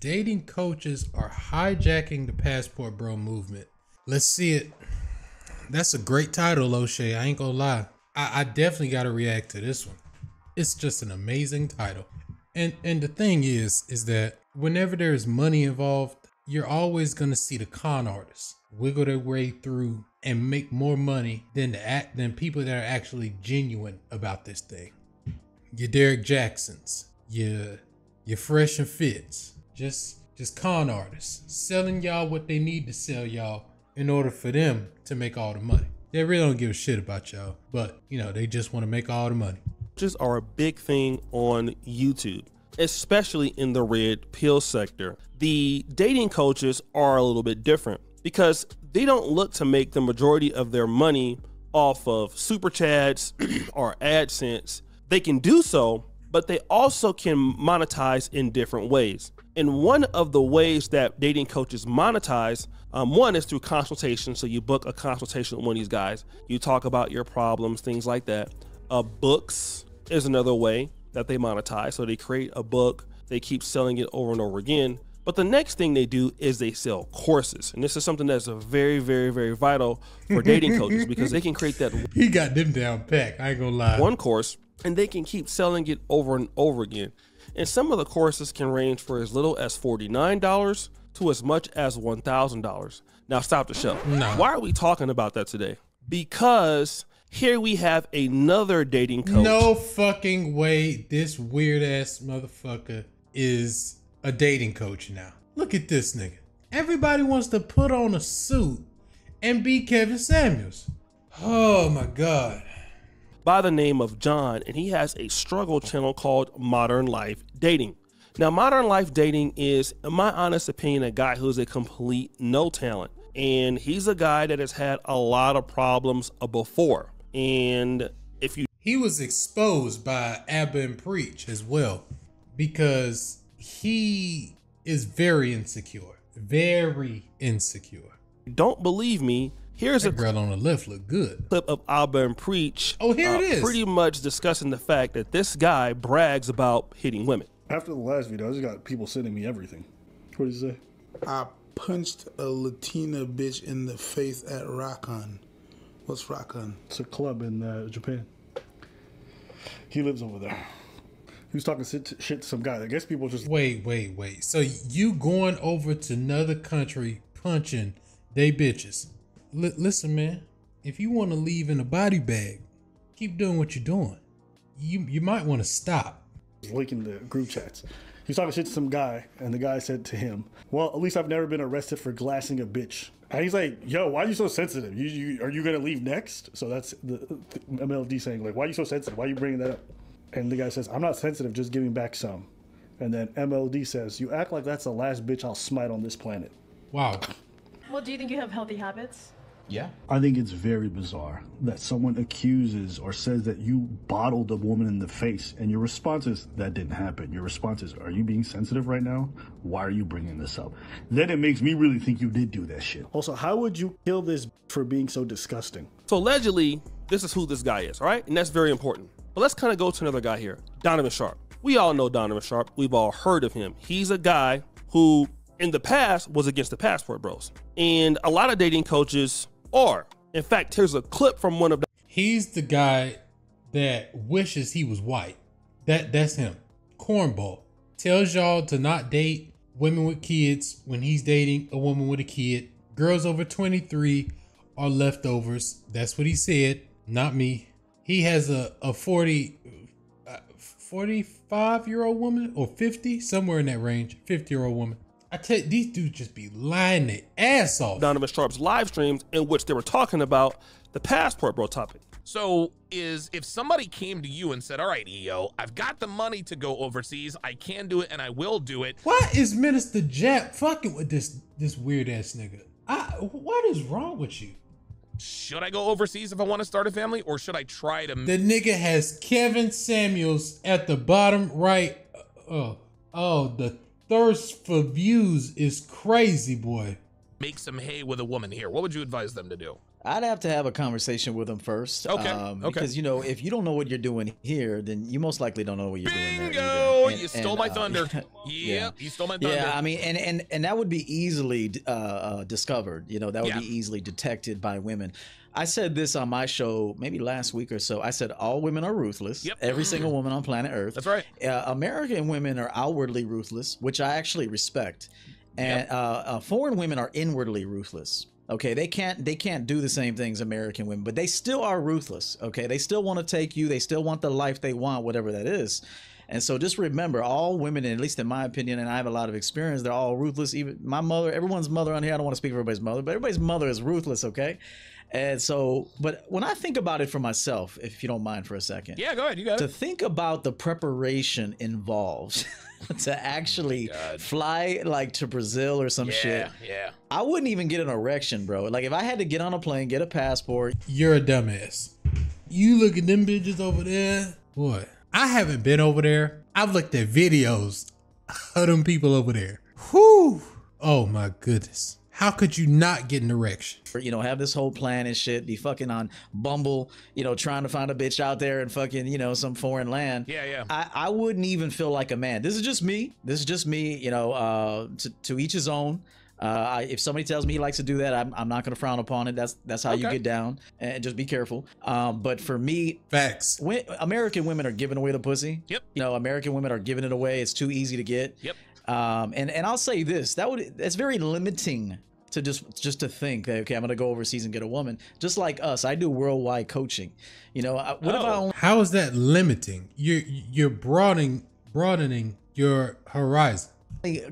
dating coaches are hijacking the passport bro movement. Let's see it. That's a great title, O'Shea. I ain't gonna lie. I, I definitely gotta react to this one. It's just an amazing title. And and the thing is, is that whenever there's money involved, you're always gonna see the con artists wiggle their way through and make more money than the act than people that are actually genuine about this thing. Your Derrick Jaxns, your your fresh and fits, just just con artists selling y'all what they need to sell y'all in order for them to make all the money. They really don't give a shit about y'all, but you know, they just want to make all the money. Just are a big thing on YouTube, especially in the red pill sector. The dating coaches are a little bit different because they don't look to make the majority of their money off of super chats or AdSense. They can do so, but they also can monetize in different ways. And one of the ways that dating coaches monetize, um, one is through consultation. So you book a consultation with one of these guys. You talk about your problems, things like that. Uh, books is another way that they monetize. So they create a book, they keep selling it over and over again. But the next thing they do is they sell courses. And this is something that's very, very, very vital for dating coaches because they can create that. He got them down pack. I ain't gonna lie. One course and they can keep selling it over and over again. And some of the courses can range for as little as $49 to as much as $1,000. Now, stop the show. No. Why are we talking about that today? Because here we have another dating coach. No fucking way this weird ass motherfucker is a dating coach now. Look at this nigga. Everybody wants to put on a suit and be Kevin Samuels. Oh my god. By the name of John, and he has a struggle channel called Modern Life Dating. Now, Modern Life Dating is, in my honest opinion, a guy who's a complete no talent. And he's a guy that has had a lot of problems before. And if you He was exposed by Aba and Preach as well because he is very insecure. Very insecure. don't believe me, here's a That girl on the left look good. clip of Auburn Preach. Oh, here uh, it is. Pretty much discussing the fact that this guy brags about hitting women. After the last video, I just got people sending me everything. What did you say? I punched a Latina bitch in the face at Rakon. What's Rakon? It's a club in uh, Japan. He lives over there. He was talking shit to, shit to some guy. I guess people just Wait, wait, wait. So you going over to another country punching they bitches? Li- listen, man. If you want to leave in a body bag, keep doing what you're doing. You you might want to stop. leaking the group chats. He was talking shit to some guy, and the guy said to him, "Well, at least I've never been arrested for glassing a bitch." And he's like, "Yo, why are you so sensitive? You, you are you gonna leave next?" So that's the, the MLD saying, like, "Why are you so sensitive? Why are you bringing that up?" And the guy says, "I'm not sensitive, just giving back some." And then MLD says, "You act like that's the last bitch I'll smite on this planet." Wow. Well, do you think you have healthy habits? Yeah. I think it's very bizarre that someone accuses or says that you bottled a woman in the face, and your response is, that didn't happen. Your response is, are you being sensitive right now? Why are you bringing this up? Then it makes me really think you did do that shit. Also, how would you kill this for being so disgusting? So allegedly, this is who this guy is, all right? And that's very important. But let's kind of go to another guy here, Donovan Sharpe. We all know Donovan Sharpe. We've all heard of him. He's a guy who, in the past, was against the Passport Bros. And a lot of dating coaches are. In fact, here's a clip from one of the He's the guy that wishes he was white. That that's him. Cornball tells y'all to not date women with kids when he's dating a woman with a kid. Girls over 23 are leftovers. That's what he said, not me. He has a a 40 uh, 45 year old woman or 50 somewhere in that range 50 year old woman i tell you these dudes just be lying their ass off Donovan Sharpe's live streams in which they were talking about the Passport Bro topic. So is if somebody came to you and said, "All right, EO, I've got the money to go overseas. I can do it and I will do it." Why is Minister Jap fucking with this this weird ass nigga? I, what is wrong with you? Should I go overseas if I want to start a family or should I try to The nigga has Kevin Samuels at the bottom right. Oh, oh, the thirst for views is crazy, boy. make some hay with a woman here? What would you advise them to do? I'd have to have a conversation with them first. Okay, Um, okay. Because you know, if you don't know what you're doing here, then you most likely don't know what you're doing there. Bingo! you stole and, my uh, thunder. yeah. yeah, you stole my thunder. Yeah, I mean, and and and that would be easily uh, uh, discovered. You know, that would Yeah. be easily detected by women. I said this on my show maybe last week or so. I said all women are ruthless. Yep. Every single woman on planet Earth. That's right. Uh, American women are outwardly ruthless, which I actually respect, and uh, uh, foreign women are inwardly ruthless. Okay, they can't they can't do the same things American women, but they still are ruthless. Okay, they still want to take you. They still want the life they want, whatever that is. And so just remember, all women, at least in my opinion, and I have a lot of experience, they're all ruthless. Even my mother, everyone's mother on here. I don't want to speak for everybody's mother, but everybody's mother is ruthless. Okay, and so, but when I think about it for myself, if you don't mind for a second, yeah, go ahead. You got to it. think about the preparation involved to actually oh, fly like to Brazil or some shit. Yeah, yeah. I wouldn't even get an erection, bro. Like if I had to get on a plane, get a passport, You're a dumbass. You look at them bitches over there. Boy, I haven't been over there. I've looked at videos of them people over there. Whew. Oh my goodness. How could you not get an erection? you know, have this whole plan and shit, be fucking on Bumble, you know, trying to find a bitch out there in fucking, you know, some foreign land. Yeah, yeah. I, I wouldn't even feel like a man. This is just me. This is just me, you know, uh, to, to each his own. Uh, I, if somebody tells me he likes to do that, I'm, I'm not going to frown upon it. That's that's how you get down, and just be careful. Um, but for me, Facts. when, American women are giving away the pussy. Yep. You know, American women are giving it away. It's too easy to get. Yep. Um, and and I'll say this: that would that's very limiting to just just to think that okay, I'm gonna go overseas and get a woman. Just like us, I do worldwide coaching. You know, I- what if I Oh. only How is that limiting? You're you're broadening broadening your horizon.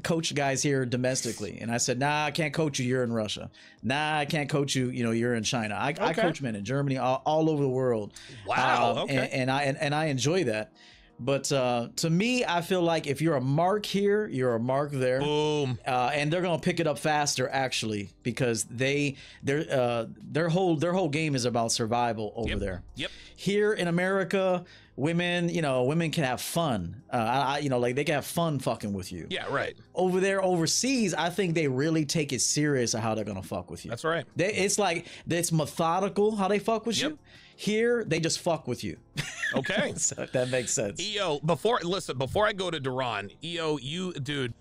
coach guys here domestically? And I said, nah, I can't coach you. You're in Russia. Nah, I can't coach you. You know, you're in China. I, I coach men in Germany, all, all over the world. Wow, Um, okay. And, and I and, and I enjoy that. But uh, to me, I feel like if you're a mark here, you're a mark there. Boom. uh, and they're gonna pick it up faster actually because they their uh, their whole their whole game is about survival over Yep. there. Yep. Here in America, women you know women can have fun. Uh, I, I- you know like they can have fun fucking with you. Yeah, right. Over there overseas, I think they really take it serious of how they're gonna fuck with you. That's right. They, it's like it's methodical how they fuck with Yep. you. Here they just fuck with you. Okay. so that makes sense. EO, before listen, before I go to Duran, EO, you dude,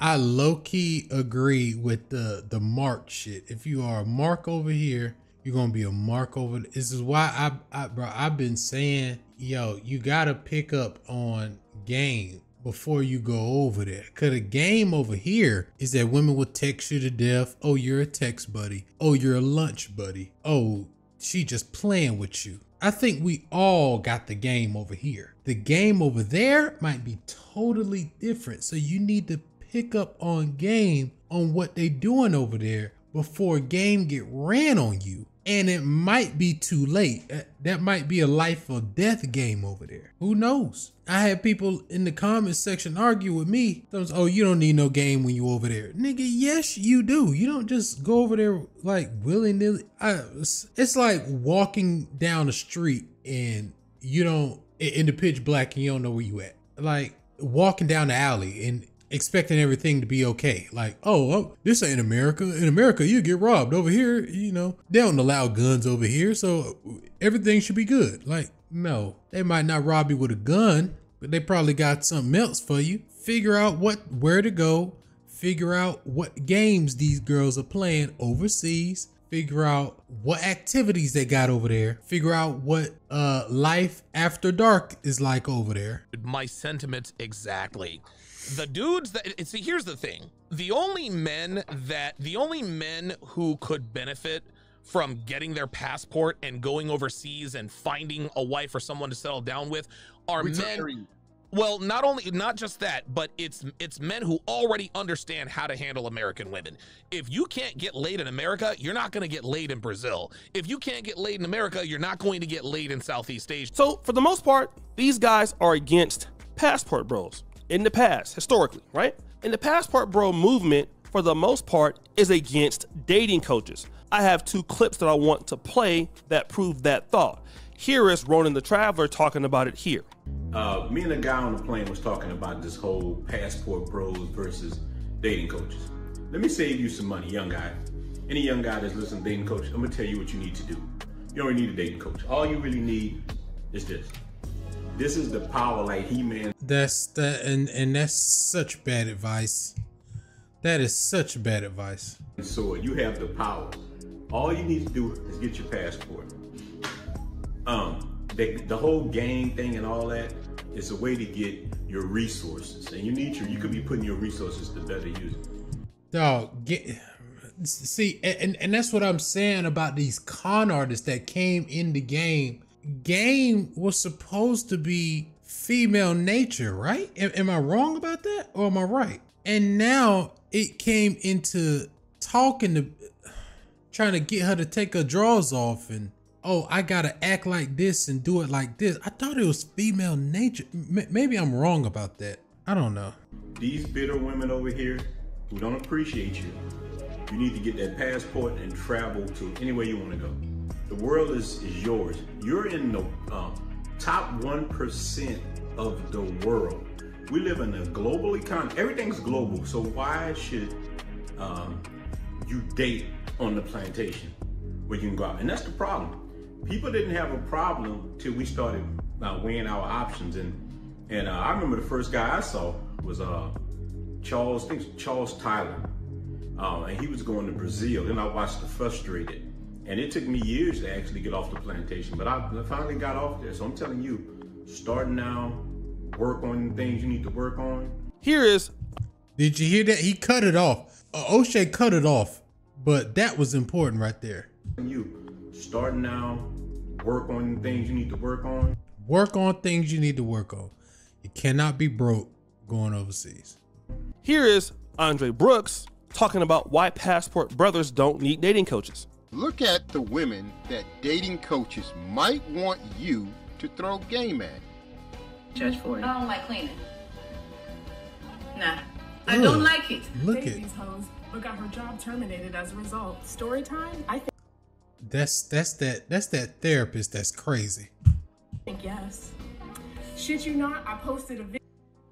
I low key agree with the the mark shit. If you are a mark over here, you're gonna be a mark over. This is why I, I bro, I've been saying, yo, you gotta pick up on game before you go over there. Cause a game over here is that women will text you to death. Oh, you're a text buddy. Oh, you're a lunch buddy. Oh, she just playing with you. I think we all got the game over here. The game over there might be totally different. So you need to pick up on game on what they doing over there before game get ran on you. And it might be too late. That- That might be a life or death game over there. Who knows? I had people in the comments section argue with me. Oh, you don't need no game when you over there. Nigga, yes, you do. You don't just go over there like willy nilly. It's like walking down the street and you don't, in the pitch black and you don't know where you at. Like walking down the alley and expecting everything to be okay. Like, oh, oh, this ain't America. In America, you get robbed. Over here, you know, they don't allow guns over here, so everything should be good. Like, no, they might not rob you with a gun, but they probably got something else for you. Figure out what where to go. Figure out what games these girls are playing overseas. Figure out what activities they got over there. Figure out what uh life after dark is like over there. my sentiments exactly. The dudes that see here's the thing. The only men that the only men who could benefit from getting their passport and going overseas and finding a wife or someone to settle down with are men well, not only not just that, but it's it's men who already understand how to handle American women. If you can't get laid in America, you're not going to get laid in Brazil. If you can't get laid in America, you're not going to get laid in Southeast Asia. So, for the most part, these guys are against passport bros in the past, historically, right? In the past passport bro movement, for the most part, is against dating coaches. I have two clips that I want to play that prove that thought. Here is Ronan the Traveler talking about it here. Uh, me and a guy on the plane was talking about this whole passport bros versus dating coaches. Let me save you some money, young guy. any young guy that's listening, dating coach, I'm gonna tell you what you need to do. You don't need a dating coach. All you really need is this. This is the power like He-Man. That's that, and and that's such bad advice. That is such bad advice. So you have the power. All you need to do is get your passport. Um, the, the whole gang thing and all that is a way to get your resources, and you need your. You could be putting your resources to better use. Dog, get see, and and that's what I'm saying about these con artists that came in the game. Game was supposed to be female nature, right? Am, am I wrong about that, or am I right? And now it came into talking to, trying to get her to take her drawers off and oh, I gotta act like this and do it like this. I thought it was female nature. M- maybe I'm wrong about that. I don't know. These bitter women over here who don't appreciate you, you need to get that passport and travel to anywhere you want to go. The world is, is yours. You're in the um, top 1% of the world. We live in a global economy. Everything's global. So why should um, you date on the plantation where you can go out? And that's the problem. People didn't have a problem till we started uh, weighing our options. And and uh, I remember the first guy I saw was uh, Charles, I think Charles Tyler. Um, and he was going to Brazil. Then I watched The Frustrated. And it took me years to actually get off the plantation, but I finally got off there. So I'm telling you, start now, work on things you need to work on. Here is. Did you hear that? He cut it off. Uh, O'Shea cut it off, but that was important right there. You starting now, work on things you need to work on. Work on things you need to work on. You cannot be broke going overseas. Here is Andre Brooks talking about why passport brothers don't need dating coaches. Look at the women that dating coaches might want you to throw game at. Judge for it. I don't like cleaning. Nah, I don't like it. Look at these hoes, but got her job terminated as a result. Story time? I think that's that's that that's that therapist that's crazy. think yes. Shit you not, I posted a video.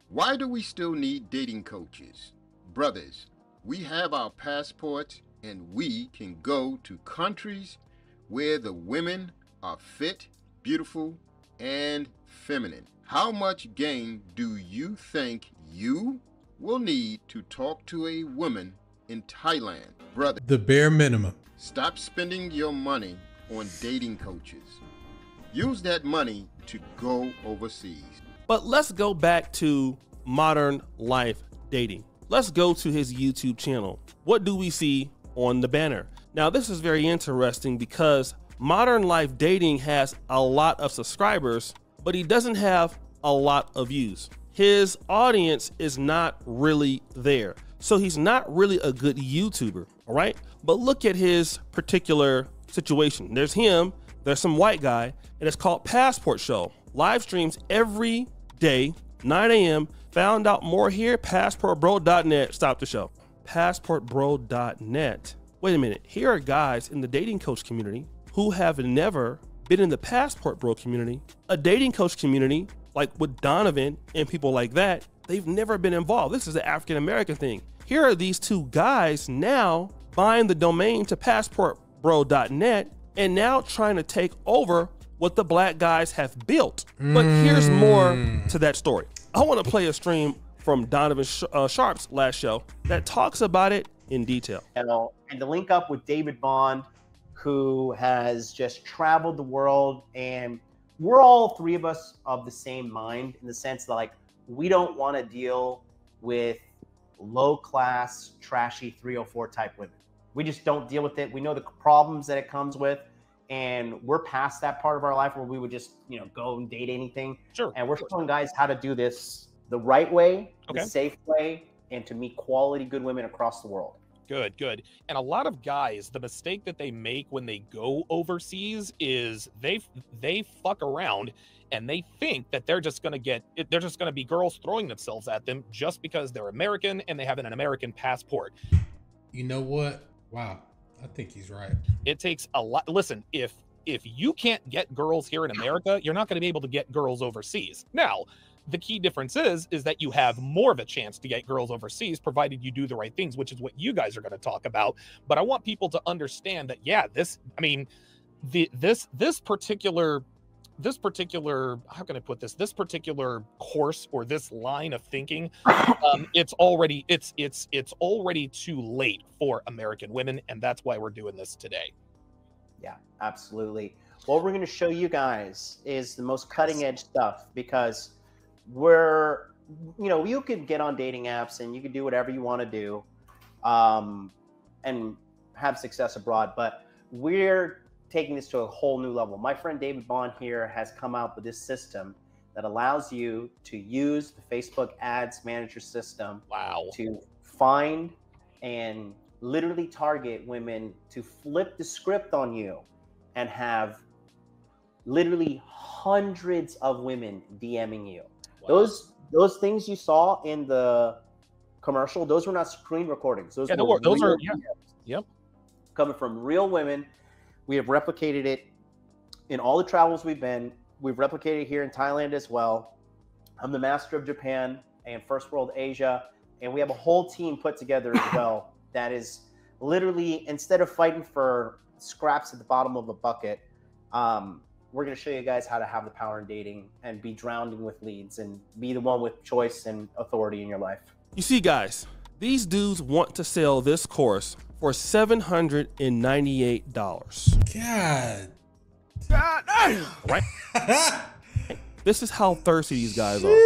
Why do we still need dating coaches? Brothers, we have our passports and we can go to countries where the women are fit, beautiful, and feminine. How much game do you think you will need to talk to a woman in Thailand, brother? The bare minimum. Stop spending your money on dating coaches. Use that money to go overseas. But let's go back to modern life dating. Let's go to his YouTube channel. What do we see on the banner? Now, this is very interesting because modern life dating has a lot of subscribers, but he doesn't have a lot of views. His audience is not really there. So he's not really a good YouTuber, all right? But look at his particular situation. There's him, there's some white guy, and it's called Passport Show. Live streams every day, 9 a.m. Found out more here, passportbro.net. Stop the show. Passportbro.net. Wait a minute. Here are guys in the dating coach community who have never been in the Passport Bro community, a dating coach community like with Donovan and people like that. They've never been involved. This is an African American thing. Here are these two guys now buying the domain to passportbro.net and now trying to take over what the black guys have built. But here's more mm. to that story. I want to play a stream from Donovan Sh- uh, Sharpe's last show that talks about it in detail. and, to link up with David Bond, who has just traveled the world. And we're all three of us of the same mind in the sense that, like, we don't want to deal with low class, trashy 304 type women. We just don't deal with it. We know the problems that it comes with. And we're past that part of our life where we would just, you know, go and date anything. Sure. And we're showing guys how to do this the right way, Okay. the safe way, and to meet quality good women across the world. Good, good. And a lot of guys, the mistake that they make when they go overseas is they they fuck around and they think that they're just going to get they're just going to be girls throwing themselves at them just because they're American and they have an American passport. You know what? Wow. I think he's right. It takes a lot. Listen, if if you can't get girls here in America, you're not going to be able to get girls overseas. Now, the key difference is is that you have more of a chance to get girls overseas provided you do the right things which is what you guys are going to talk about. But i want people to understand that yeah this i mean the this this particular this particular how can i put this? This particular course or this line of thinking um, it's already it's it's it's already too late for american women and that's why we're doing this today. Yeah, absolutely. What we're going to show you guys is the most cutting edge stuff because we're, you know, you could get on dating apps and you can do whatever you want to do um, and have success abroad, but we're taking this to a whole new level. My friend David Bond here has come out with this system that allows you to use the Facebook Ads Manager system wow. to find and literally target women to flip the script on you and have literally hundreds of women DMing you. Those those things you saw in the commercial, those were not screen recordings. Those Yeah, were those are- yeah. Yep. coming from real women. We have replicated it in all the travels we've been. We've replicated it here in Thailand as well. I'm the master of Japan and First World Asia, and we have a whole team put together as well that is literally instead of fighting for scraps at the bottom of a bucket, um, we're going to show you guys how to have the power in dating and be drowning with leads and be the one with choice and authority in your life. You see, guys, these dudes want to sell this course for $798. God. God, Right? this is how thirsty these guys are.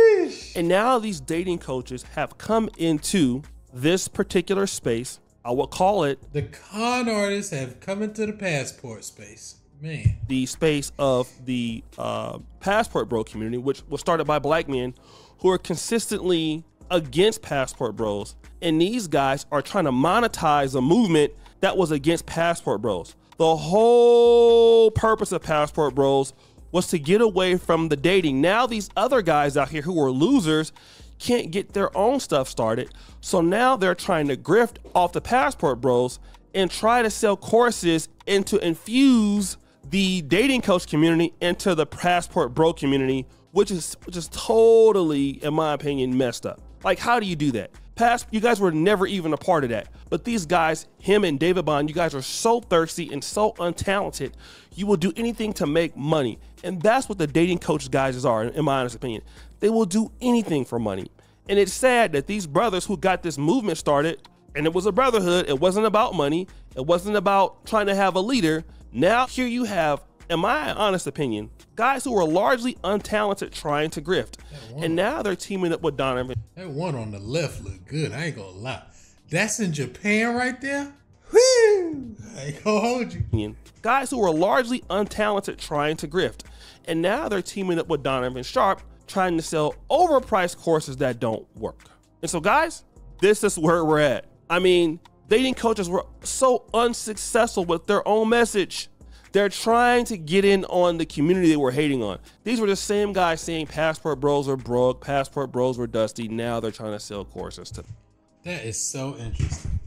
And now these dating coaches have come into this particular space. I will call it The con artists have come into the passport space. Man. the space of the uh, passport bro community, which was started by black men who are consistently against passport bros. And these guys are trying to monetize a movement that was against passport bros. The whole purpose of passport bros was to get away from the dating. Now, these other guys out here who are losers can't get their own stuff started. So now they're trying to grift off the passport bros and try to sell courses and to infuse the dating coach community into the passport bro community, which is just totally, in my opinion, messed up. Like, how do you do that? Pass, you guys were never even a part of that. But these guys, him and David Bond, you guys are so thirsty and so untalented. You will do anything to make money. And that's what the dating coach guys are, in my honest opinion. They will do anything for money. And it's sad that these brothers who got this movement started, and it was a brotherhood, it wasn't about money, it wasn't about trying to have a leader. Now, here you have, in my honest opinion, guys who were largely untalented trying to grift. And now they're teaming up with Donovan. That one on the left look good. I ain't gonna lie. That's in Japan right there. Woo! I ain't gonna hold you. guys who were largely untalented trying to grift. And now they're teaming up with Donovan Sharpe trying to sell overpriced courses that don't work. And so, guys, this is where we're at. I mean, dating coaches were so unsuccessful with their own message. They're trying to get in on the community they were hating on. These were the same guys saying passport bros were broke, passport bros were dusty. Now they're trying to sell courses to That is so interesting.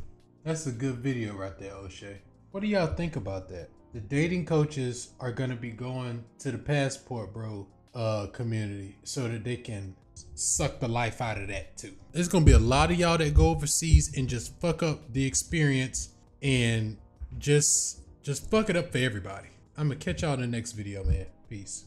That's a good video right there, O'Shea. What do y'all think about that? The dating coaches are gonna be going to the passport bro uh community so that they can suck the life out of that too. There's gonna be a lot of y'all that go overseas and just fuck up the experience and just just fuck it up for everybody. I'm gonna catch y'all in the next video, man. Peace.